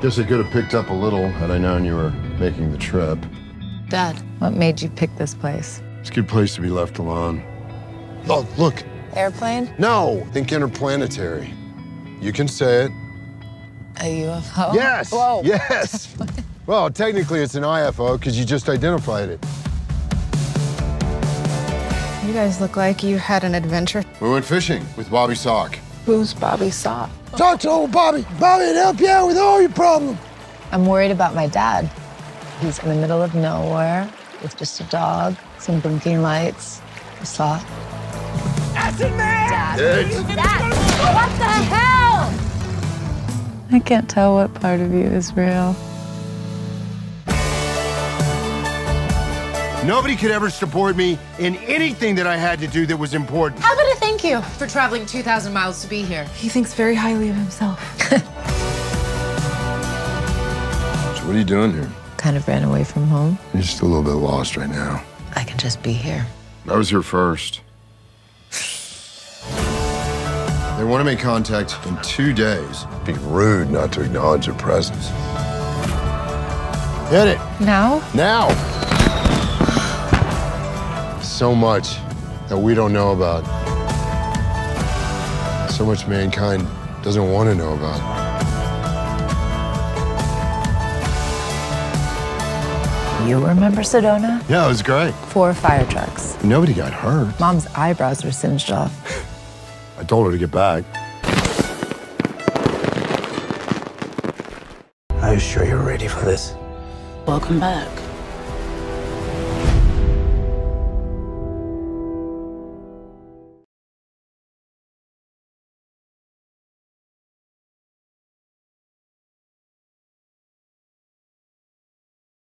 Guess I could have picked up a little had I known you were making the trip. Dad, what made you pick this place? It's a good place to be left alone. Oh, look. Airplane? No, think interplanetary. You can say it. A UFO? Yes. Whoa. Yes. well, technically it's an IFO because you just identified it. You guys look like you had an adventure. We went fishing with Bobby Sock. Who's Bobby Sock? Talk to old Bobby. Bobby will help you out with all your problems. I'm worried about my dad. He's in the middle of nowhere with just a dog, some blinking lights, a sock. Acidman! What the hell? I can't tell what part of you is real. Nobody could ever support me in anything that I had to do that was important. How about a thank you for traveling 2,000 miles to be here? He thinks very highly of himself. So what are you doing here? Kind of ran away from home. You're just a little bit lost right now. I can just be here. I was here first. They want to make contact in two days. Be rude not to acknowledge their presence. Hit it. Now? Now! So much that we don't know about. So much mankind doesn't want to know about. You remember Sedona? Yeah, it was great. Four fire trucks. Nobody got hurt. Mom's eyebrows were singed off. I told her to get back. Are you sure you're ready for this? Welcome back.